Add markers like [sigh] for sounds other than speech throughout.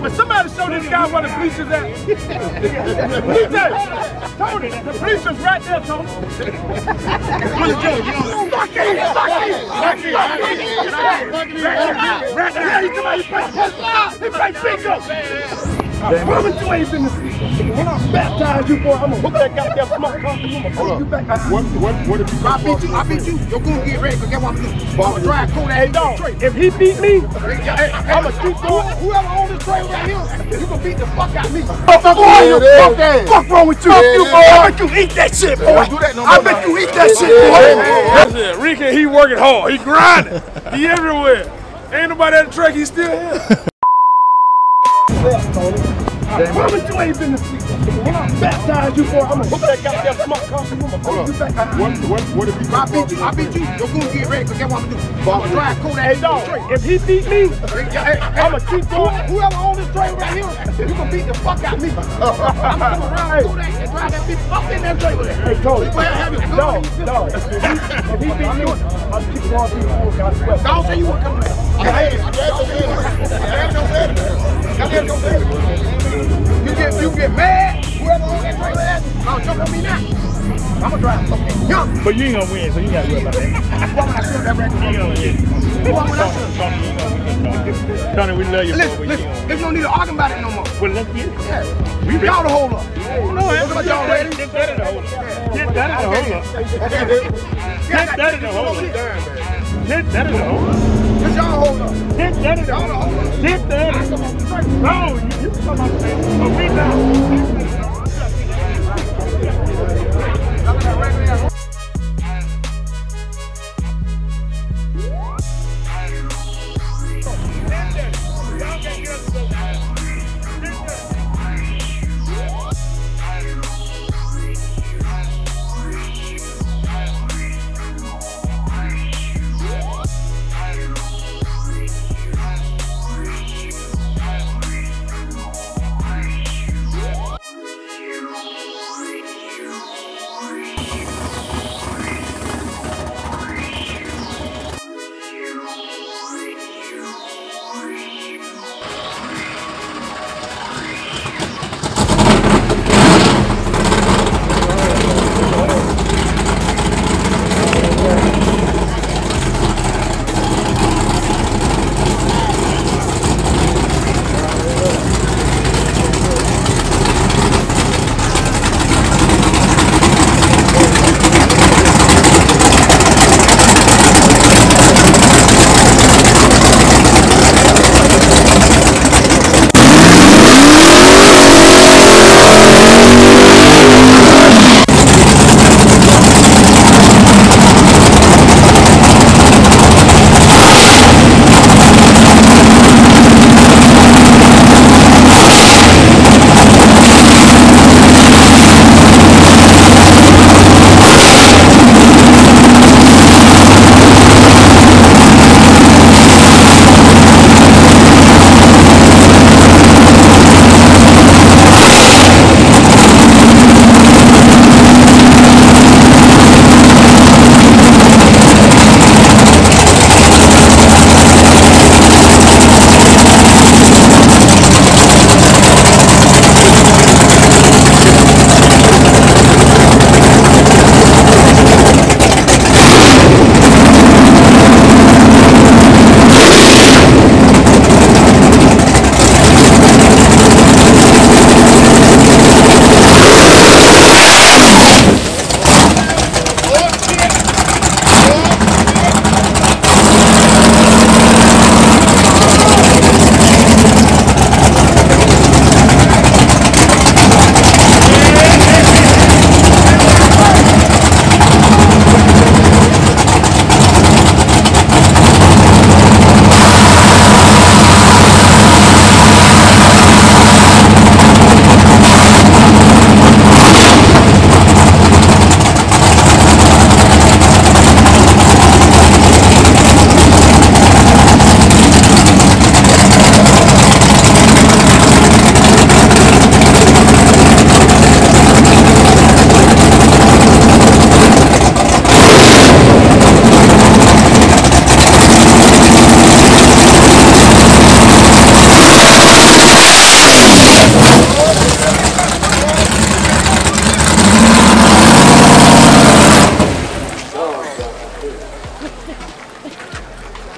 But somebody show this guy where the bleachers at. [laughs] DJ, Tony, the bleachers right there, Tony. Fuck it, fuck it, fuck it, fuck it. Right there, he come out, he play, he play bingo. I promise you ain't been to sleep. When I baptize you, boy, I'm gonna hook that goddamn smoke pump I'm gonna pull you back. What, what, what if you I beat you, I beat you. You're gonna get ready, cause get what I'm doing. I'm gonna drive cool Hey, that dog, if he beat me, I'm gonna keep going. Whoever owns this train right here, you can beat the fuck out of me. fuck wrong with you? Yeah, Fuck yeah. fuck wrong with you? Yeah, you, yeah. boy. I bet you eat that shit, boy. Don't do that no I more, bet you eat that shit, boy. That's it. Ricky, he working hard. He grinding. he everywhere. Ain't nobody at the track. He's still here. I promise you ain't been to sleep. When I baptize you, boy, I'm gonna hook that goddamn smoke pump I'm gonna pull you back. What, what, what if you I beat you, I beat you. You're gonna get ready, cause get what I'm doing. I'm gonna drive cool Hey, that dog, if he beat me, I'ma keep going. Whoever owns this train right here, you can beat the fuck out of me. I'm gonna come around, do that, and drive that bitch up in that train with it. hey, Tony, Well, have your gun. dog, dog, if he, if he beat me, I'll keep going through the whole I swear. Don't say you want to come back. You get, you get mad. Whoever owns that train like I'll jump on me now. I'm gonna drive young. But you ain't gonna win, so you gotta worry about that. Why would I shoot that record? You ain't gonna win. Why would I shoot? Tony, we love you, Listen, listen, there's no need to argue about it no more. Well, let's get it. Yeah. We y'all the hold up. Oh, no, Look at y'all ready. Get that in the hold up. Get that in the hold up. Get that in the hold up. Get that in the hold up. Y'all hold up. That in the hold up. That hold up. No, you, you come up there. So me now.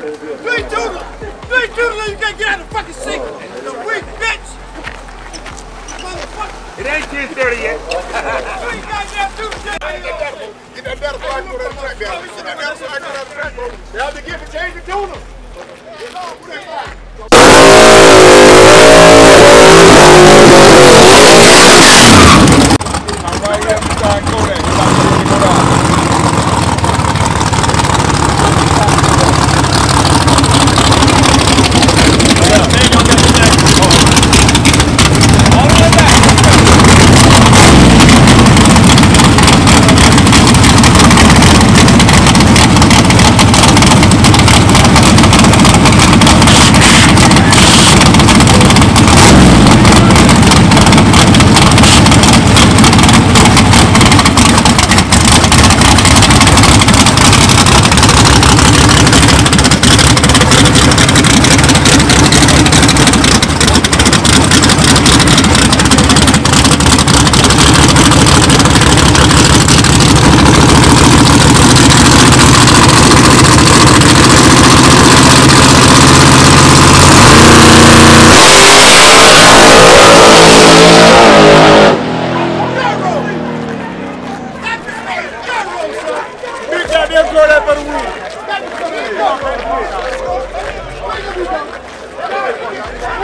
Three doodles! Three doodles you gotta get out of the fucking seat! The weak bitch! Motherfucker! It ain't 1030 yet. [laughs] Three goddamn doodles! Get that butterfly for that track, man. Get that butterfly for that track, bro. They have to get the change of doodles! Get on with that All right, here we got Kodak. Yeah.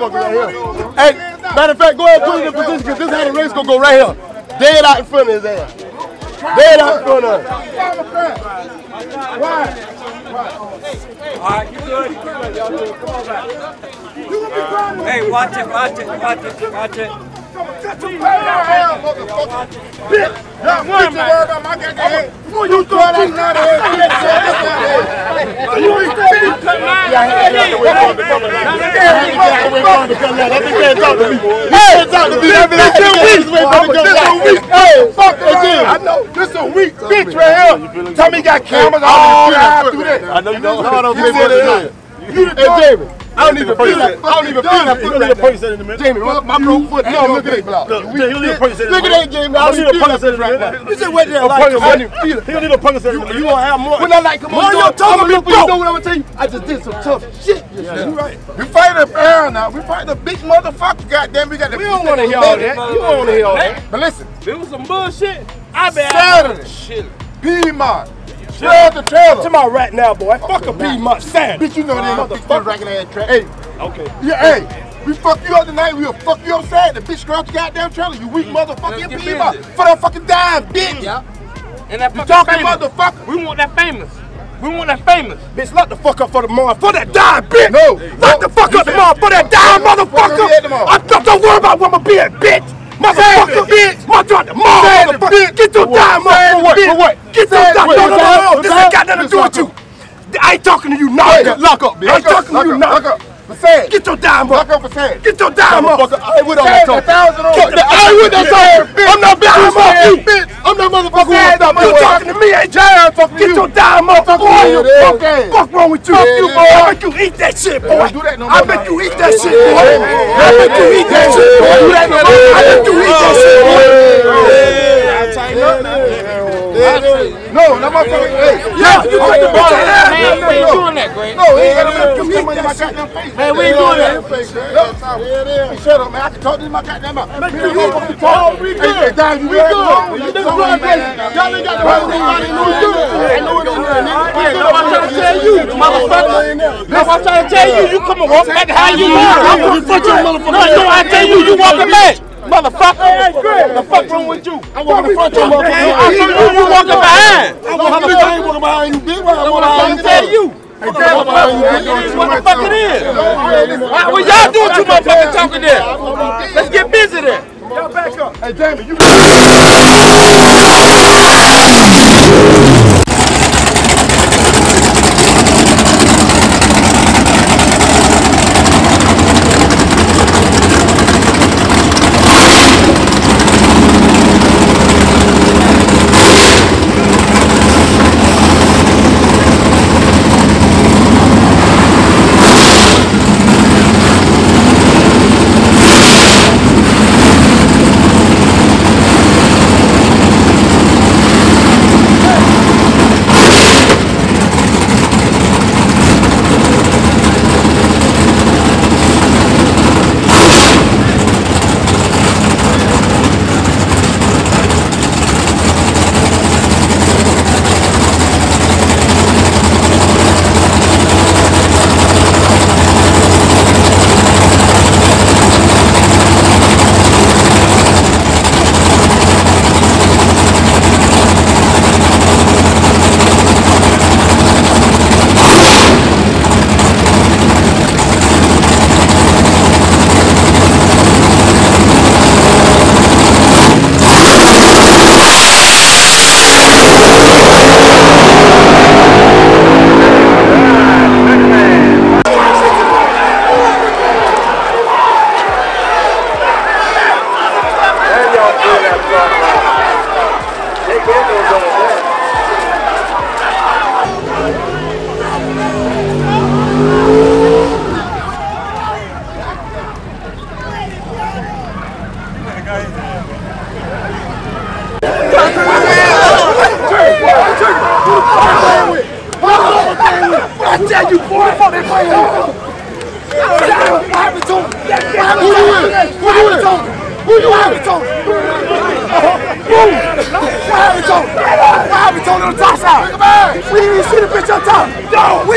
Motherfucker right here? Hey, matter of fact, go ahead and put it in position because this is how the race gonna go right here. Dead out in front of his ass. Dead out in front of him. All right, you good? Hey, watch it, watch it, watch it, watch it. Not one, man. worry about my goddamn head. You throw that nut Hey, fuck that I know. This a weak bitch right here. Tell me you got cameras all the through that. I know you don't. No, no, you said it. You the hey, Jamie. I don't even feel that. I don't even feel that don't need a point set in the middle. Jamie, my, my broke foot. No, look at that block. Look, he don't need a point set in Look at that, Jamie. I don't even need a feel that set in foot the right now. You just wait there like I didn't feel it. He don't need a point set in You, gonna have more. When I like come on, Mario dog, told I'ma me look to for you know what I'm gonna tell you? I just did some tough shit. You right. We fighting a bear now. We fighting a big motherfucker. Goddamn, we got the. We don't want to hear all that. You don't want to hear all that. But listen, It was some bullshit. I bet. Saturday, Piedmont, Shut the trailer. To my right now, boy. Fuck a Piedmont sand. Bitch, you know they ain't gonna fix this ragged ass trailer. Hey, Okay. yeah, hey. We fuck you up tonight, we'll fuck you upside. The bitch scratch the goddamn trailer, you weak motherfucker. You get beat him up busy. for that fucking dime, bitch. Yeah. And that You fucking talking famous. motherfucker. We want that famous. We want that famous. Bitch, lock the fuck up for the mom. For that dime, bitch. No. Lock the fuck up the mom for that dime, Fuck motherfucker. up the mom. I'm not don't worry about where I'm being, bitch. Motherfucker, bitch. Motherfucker, the mom, motherfucker. Get your dime up. For what? For what? Get your dime. No, no, no, no. This ain't got nothing to do with you. I ain't talking to you now. lock up, bitch. I ain't talking to you up. Lock up. For sad. Get your dime Lock up. up for sad. Get your dime up. I ain't with all that talk. a thousand on Fuck it. that. I ain't with that talk. I'm not bitch. I'm off you. bitch. I'm that motherfucker. Stand who up. wants You my talking to me, ain't you? I'm talking to Get you. Your dime up, boy. you, You fuck fuck ass. Fuck wrong with you? Fuck you, boy. I make you eat that shit, boy. Don't do that no I make you eat that shit, boy. I make you eat that shit, boy. Do that no more. I make you eat that shit, boy. No, that motherfucker. Hey, Yeah, you take the oh, bitch out Man, we ain't doing that, Greg. No, he ain't got to put money in my goddamn face. Man, we ain't doing that. Shut up, man. I can talk to you my goddamn mouth. You motherfucker talk. We good. Hey, Dime, you We good? good. You just run this. Y'all ain't got the whole thing. I know it's good. I know good. Yeah, no, I'm trying to tell you, motherfucker. No, I'm trying to tell you, you come and walk back how you want. I'm gonna front your motherfucker. No, no, I tell you, you walking back. Motherfucker. The fuck wrong with you? I'm walking in front of your motherfucker. I know you, you walking behind. I'm walking behind. I ain't walking behind you, bitch. I'm walking I'm behind tell you. Hey, walking behind you, bitch. It is what the fuck it is. Well, y'all doing too motherfucking talking there. Let's get busy there. Y'all back up. Hey, Jamie, you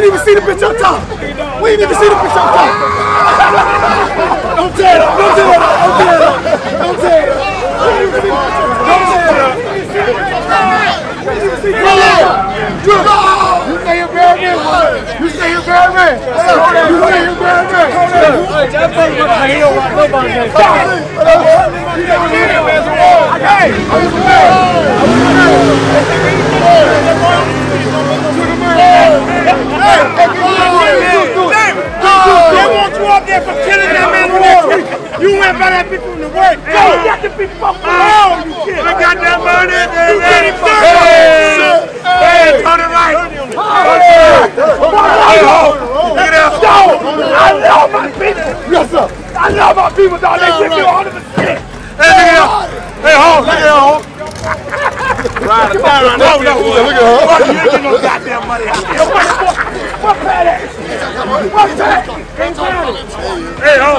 didn't even see the bitch up top. We didn't even see the bitch on top. Don't. Don't tell her. Don't. Don't. We didn't even see the bitch up. Don't her. We didn't even see the bitch. You say you're man. You say you're very man. You say you're man. They want you up there for killing that man on that. You went by that people in the work. Go, you got the people fucked around, you got that money. You got it Hey, turn it right. Yo, I love my people. Yes, sir. I love my people, dog. They give me 100%. Hey. Hey, ho, look at ho. Right, no, no, no, no. Look at her. You ain't no goddamn money. Pay that? What pay? Hey, ho.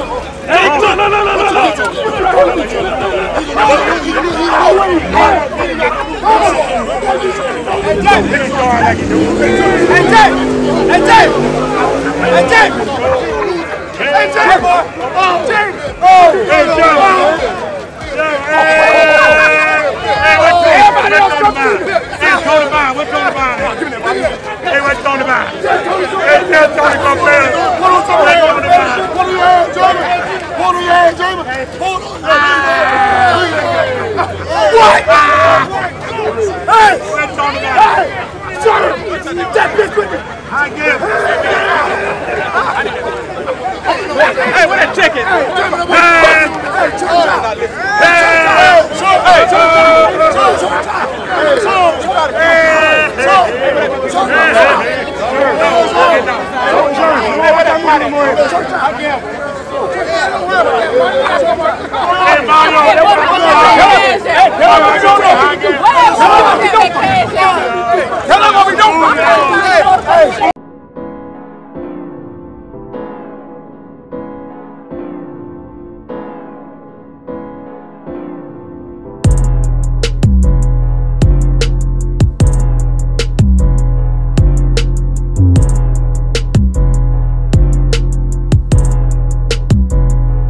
Hey, no, no, no, no, no, no. Everybody else come through. Hey, Tony Bond, what's Tony Bond? Hey, what's Tony Bond? Hey, tell Tony come back. Hold on, Hey, Tony Bond. Hold on your hand, Jamie. Hold on your hand, Jamie. Hold on. What? Hey! Where's Tony Bond? Hey! Sorry! That bitch with me! I give. Hey, where that chicken? Hey, Tell them what we do.